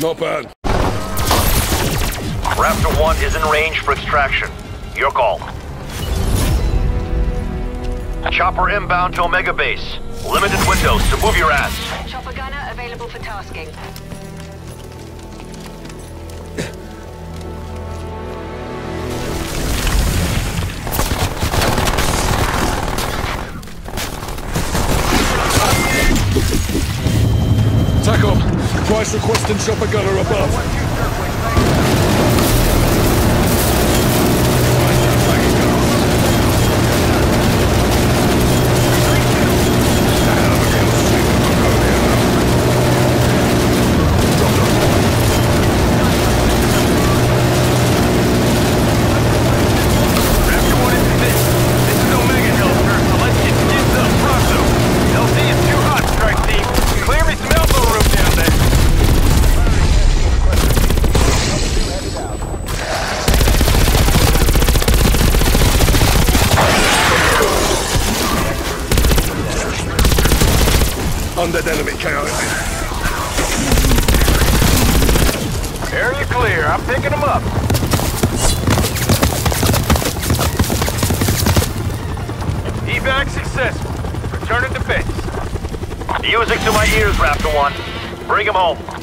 Not bad. Raptor 1 is in range for extraction. Your call. Chopper inbound to Omega Base. Limited windows, so move your ass. Chopper gunner available for tasking. Price requesting gunner above. Undead enemy, KO. Area clear. I'm picking them up. Evac successful. Returning to base. Music to my ears, Raptor 1. Bring him home.